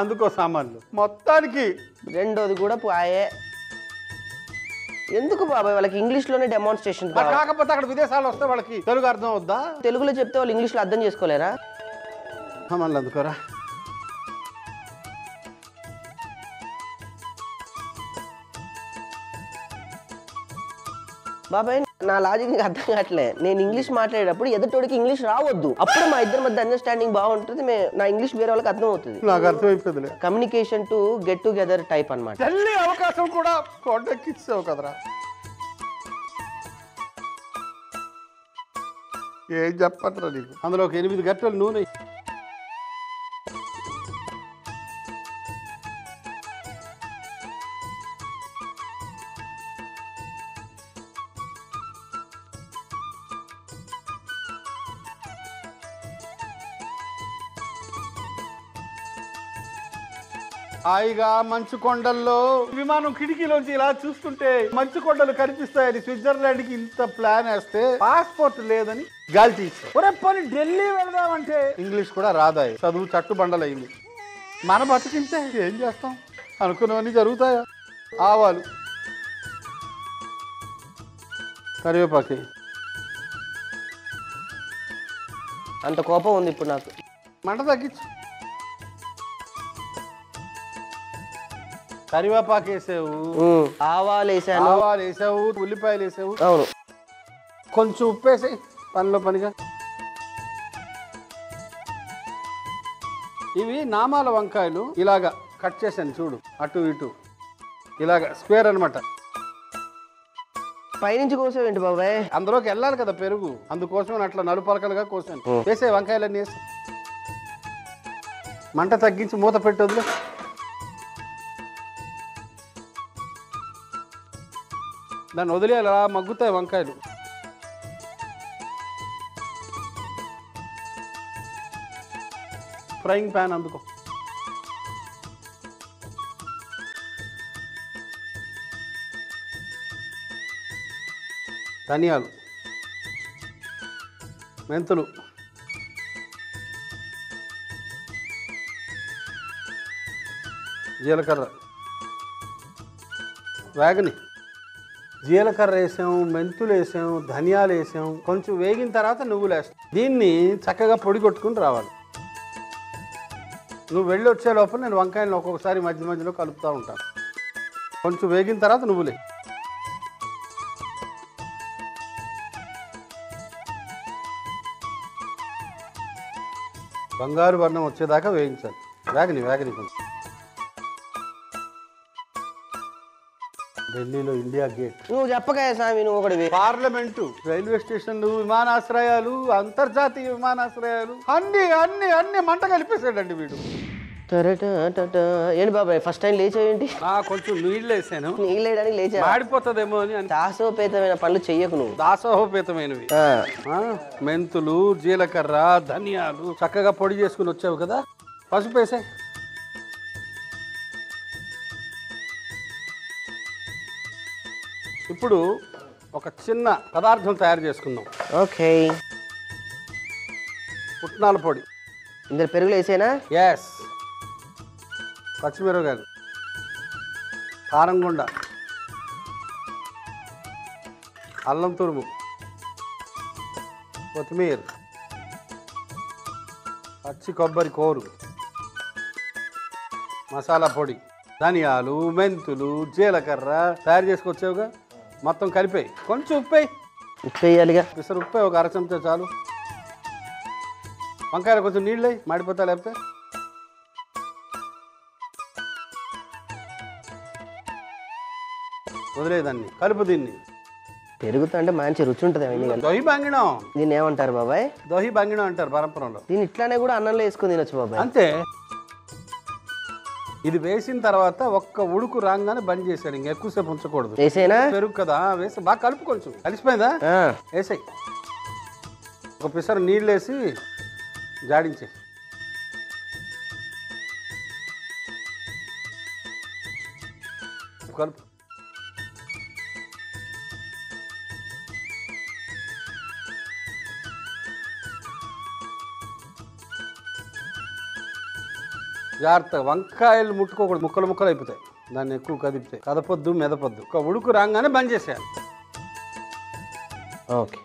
అందుకో సామాన్లు. మొత్తానికి రెండోది కూడా పోయే. ఎందుకు బాబాయ్? వాళ్ళకి ఇంగ్లీష్లోనే డెమాన్స్ట్రేషన్ మరి కాకపోతే అక్కడ విదేశాలు వస్తే వాళ్ళకి తెలుగు అర్థం అవుద్దా? తెలుగులో చెప్తే వాళ్ళు ఇంగ్లీష్లో అర్థం చేసుకోలేరా? సామాన్లు అందుకోరా. బాబాయ్ నా లాజిక్ నీకు అర్థం కావట్లే. నేను ఇంగ్లీష్ మాట్లాడేటప్పుడు ఎదుటోడికి ఇంగ్లీష్ రావద్దు. అప్పుడు మా ఇద్దరి మధ్య అండర్స్టాండింగ్ బాగుంటుంది నా ఇంగ్లీష్ వేరే వాళ్ళకి అర్థం అవుతుంది నాకు అర్థమైపోతుందిలే. Communication to get together type అన్నమాట. తల్లి అవకాశం కూడా కొండెక్కిచ్చావు కదరా. ఏం చెప్పట్రా నీకు? అందులో ఒక ఎనిమిది గంటలు నూనె హాయిగా మంచు కొండల్లో. విమానం కిటికీలోంచి ఇలా చూస్తుంటే మంచు కొండలు కనిపిస్తాయని స్విట్జర్లాండ్కి ఇంత ప్లాన్ వేస్తే పాస్పోర్ట్ లేదని గాలి తీసాం ఒరే పని ఢిల్లీ వెళదామంటే. ఇంగ్లీష్ కూడా రాదాయి చదువు చట్టుబండలైంది మన బతికింతే ఏం చేస్తాం? అనుకున్నవన్నీ జరుగుతాయా? ఆవాలు. కరివేపాకి. అంత కోపం ఉంది ఇప్పుడు నాకు. మంట తగ్గించు. కరివేపాకు వేసావు ఆవాలు వేసాను. ఆవాలు వేసావు ఉల్లిపాయలు వేసావు. అవును. కొంచెం ఉప్పు వేసాయి పనిలో పనిగా. ఇవి నామాల వంకాయలు ఇలాగా కట్ చేశాను చూడు అటు ఇటు. ఇలాగా స్క్వేర్ అన్నమాట. పైనుంచి కోసేవేంటి బాబాయ్? అందులోకి వెళ్ళాలి కదా పెరుగు. అందుకోసం అట్లా నలుపలకలుగా కోసాను. వేసే వంకాయలన్నీ వేసి మంట తగ్గించి మూత పెట్టి దాన్ని వదిలేయాలి అలా మగ్గుతాయి వంకాయలు. ఫ్రైయింగ్ ప్యాన్ అందుకో. ధనియాలు మెంతులు. జీలకర్ర. వేగని. జీలకర్ర వేసాం మెంతులు వేసాం ధనియాలు వేసాం కొంచెం వేగిన తర్వాత నువ్వులు వేస్తాం దీన్ని చక్కగా పొడి కొట్టుకుని రావాలి. నువ్వు వెళ్ళి వచ్చే లోపల నేను వంకాయలను ఒక్కొక్కసారి మధ్య మధ్యలో కలుపుతూ ఉంటాను కొంచెం వేగిన తర్వాత నువ్వులే. బంగారు వర్ణం వచ్చేదాకా వేయించాలి. వేగని వేగని కొంచెం. ఢిల్లీలో ఇండియా గేట్. నువ్వు చెప్పకాయ స్వామి నువ్వు ఒకటి పార్లమెంటు రైల్వే స్టేషన్లు విమానాశ్రయాలు అంతర్జాతీయ విమానాశ్రయాలు అన్ని అన్ని అన్ని మంట కలిపేశాడండి వీడు. ఏంటి బాబాయ్ ఫస్ట్ టైం లేచావేంటి? నా కొంచెం నీళ్ళు వేసాను. నీళ్ళు వేయడానికి లేచా మాడిపోతుందేమో అని అని దాసోపేతమైన పనులు చెయ్యకు నువ్వు. దాసోహోపేతమైనవి. ఆ, ఆ, మెంతులు జీలకర్ర ధనియాలు చక్కగా పొడి చేసుకుని వచ్చావు కదా? పసుపు వేసాయి. ఇప్పుడు ఒక చిన్న పదార్థం తయారు చేసుకుందాం. ఓకే. పుట్నాల పొడి. ఇందులో పెరుగులు వేసేనా? ఎస్ పచ్చిమిరపకాయలు. కారంగుండ. అల్లం తురుము. కొత్తిమీర. పచ్చి కొబ్బరి కోరు. మసాలా పొడి. ధనియాలు మెంతులు జీలకర్ర తయారు చేసుకొచ్చావుగా? మొత్తం కలిపాయి. కొంచెం ఉప్పేయి. ఉప్పు వేయాలిగా పిసరు ఉప్పే ఒక అర చెంచా చాలు. వంకాయలు కొంచెం నీళ్ళు మాడిపోతా లేకపోతే. వదిలేదాన్ని కలుపు దీన్ని. పెరుగుతా అంటే మంచి రుచి ఉంటుంది అవన్నీ. దొహి బంగిణం. దీన్ని ఏమంటారు బాబాయ్? దొహి బంగిణం అంటారు పరంపరలో. దీన్ని ఇట్లానే కూడా అన్నంలో వేసుకొని తినొచ్చు బాబాయ్. అంతే. ఇది వేసిన తర్వాత ఒక్క ఉడుకు రాగానే బంద్ చేశాడు. ఇంక ఎక్కువసేపు ఉంచకూడదు. వేసేనా? పెరుగు కదా వేసి. బాగా కలుపు కొంచెం. కలిసిపోయిందా? వేసాయి. ఒక పిసరు నీళ్ళు వేసి జాడించే. కలుపు. జాగ్రత్త వంకాయలు ముట్టుకోకూడదు. ముక్కలు ముక్కలు అయిపోతాయి. దాన్ని ఎక్కువ కదిపితే. కదపొద్దు మెదపొద్దు. ఒక ఉడుకు రాగానే బంద్ చేసేయాలి. ఓకే.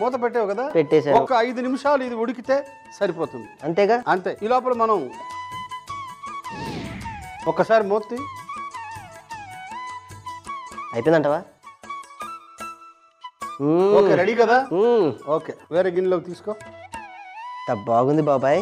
మూత పెట్టావు కదా? పెట్టేశాను. ఒక ఐదు నిమిషాలు ఇది ఉడికితే సరిపోతుంది. అంతేగా? అంతే. ఈ లోపల మనం ఒక్కసారి మూత తీ. అయిపోయిందంటవా? ఓకే రెడీ కదా? ఓకే వేరే గిన్నెలోకి తీసుకో. బాగుంది బాబాయ్.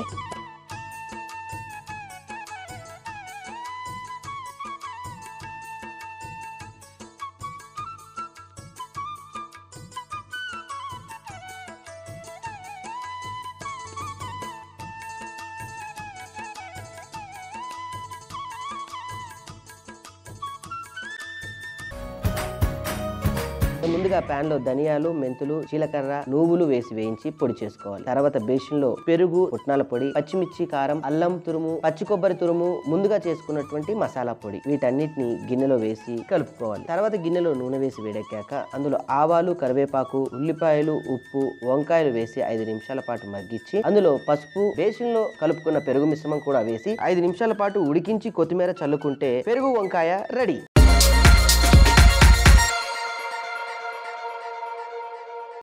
ముందుగా ప్యాన్లో ధనియాలు మెంతులు జీలకర్ర నువ్వులు వేసి వేయించి పొడి చేసుకోవాలి. తర్వాత బేషన్లో పెరుగు పుట్నాల పొడి పచ్చిమిర్చి కారం అల్లం తురుము పచ్చి కొబ్బరి తురుము ముందుగా చేసుకున్నటువంటి మసాలా పొడి. వీటన్నిటిని గిన్నెలో వేసి కలుపుకోవాలి. తర్వాత గిన్నెలో నూనె వేసి వేడెక్కాక అందులో ఆవాలు కరివేపాకు ఉల్లిపాయలు ఉప్పు వంకాయలు వేసి ఐదు నిమిషాల పాటు మగ్గించి అందులో పసుపు బేషన్లో కలుపుకున్న పెరుగు మిశ్రమం కూడా వేసి ఐదు నిమిషాల పాటు ఉడికించి కొత్తిమీర చల్లుకుంటే పెరుగు వంకాయ రెడీ.